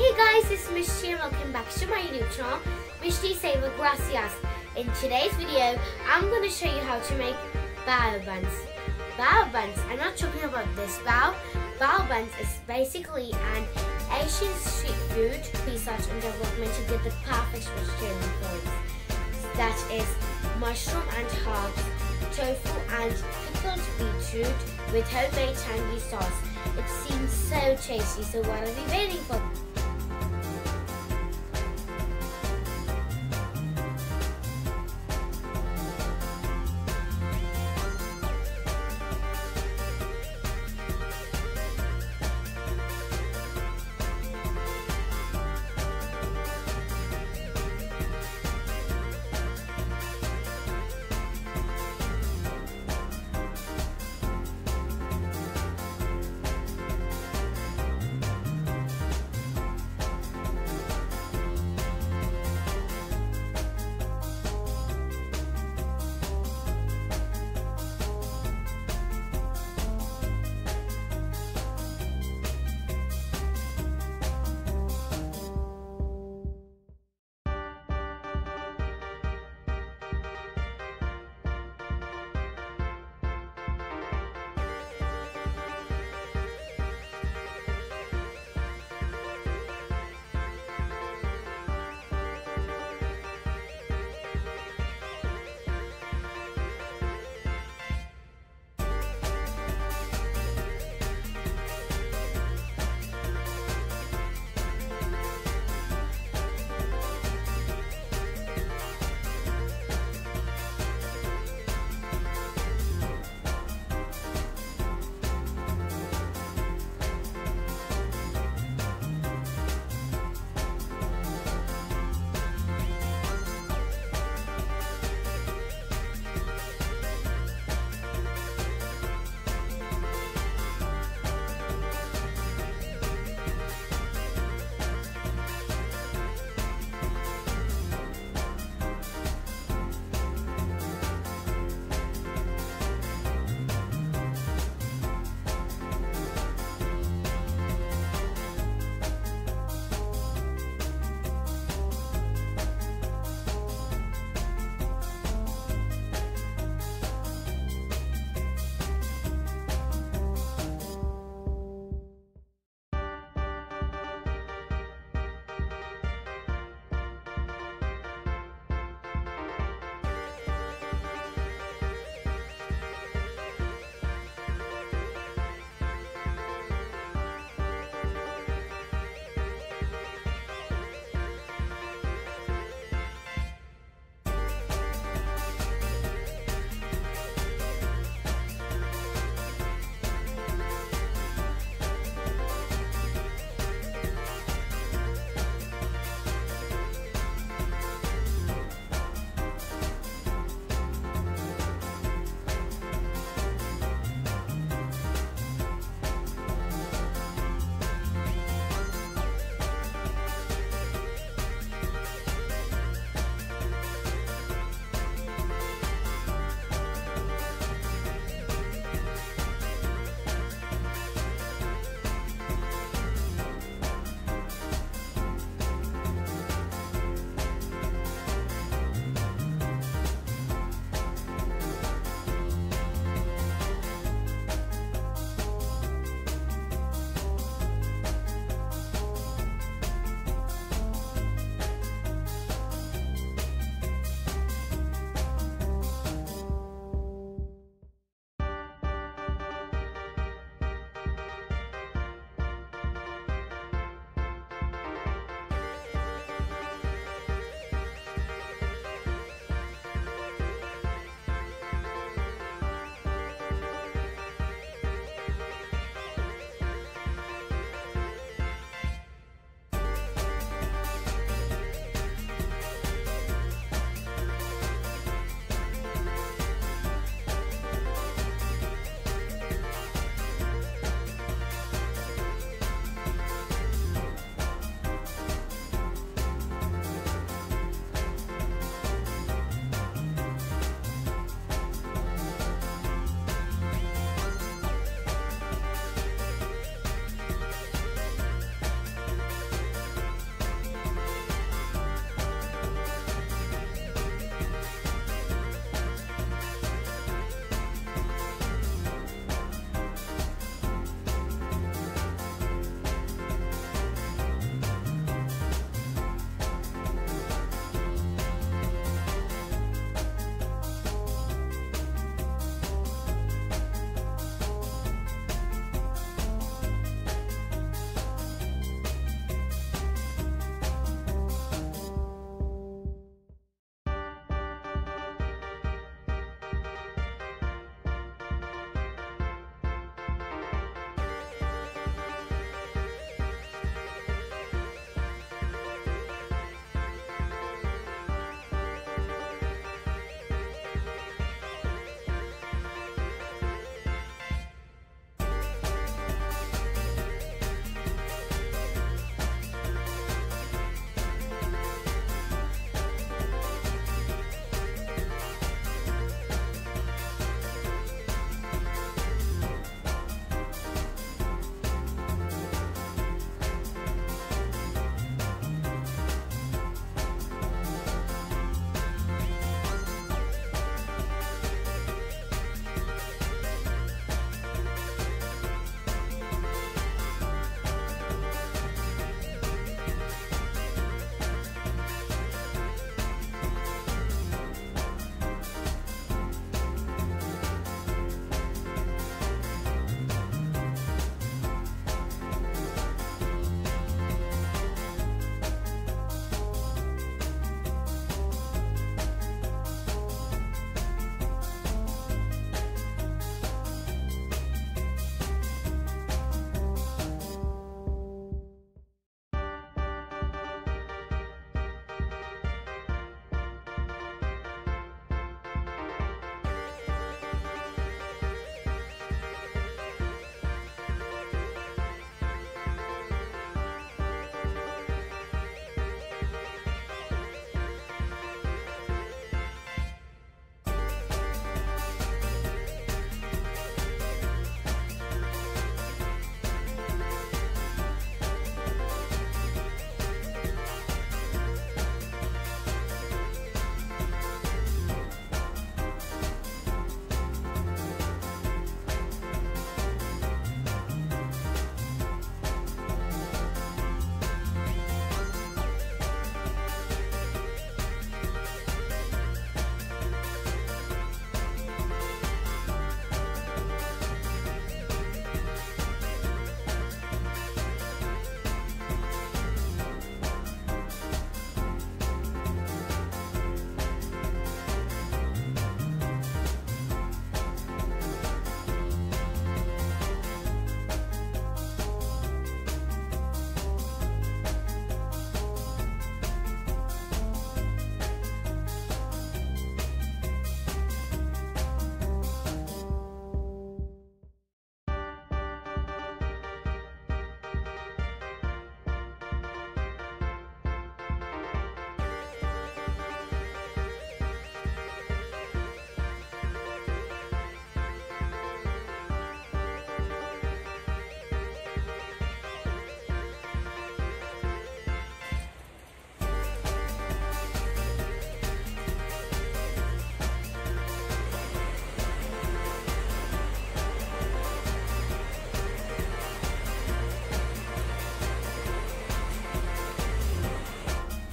Hey guys, it's Mishty and welcome back to my YouTube channel, Mishty Savour Gracias. In today's video, I'm going to show you how to make bao buns. Bao buns, I'm not talking about this bao. Bao buns is basically an Asian street food research and development to get the perfect vegetarian foods. That is mushroom and herbs, tofu and pickled beetroot with homemade tangy sauce. It seems so tasty, so what are we waiting for?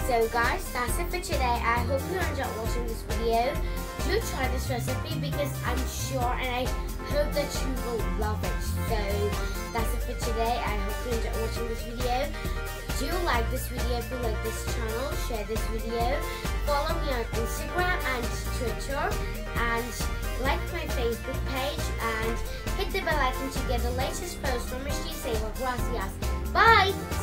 So guys, that's it for today. I hope you enjoyed watching this video. Do try this recipe because I'm sure and I hope that you will love it. So that's it for today. I hope you enjoyed watching this video. Do like this video if you like this channel. Share this video. Follow me on Instagram and Twitter. And like my Facebook page. And hit the bell icon to get the latest post from G Save Gracias. Bye!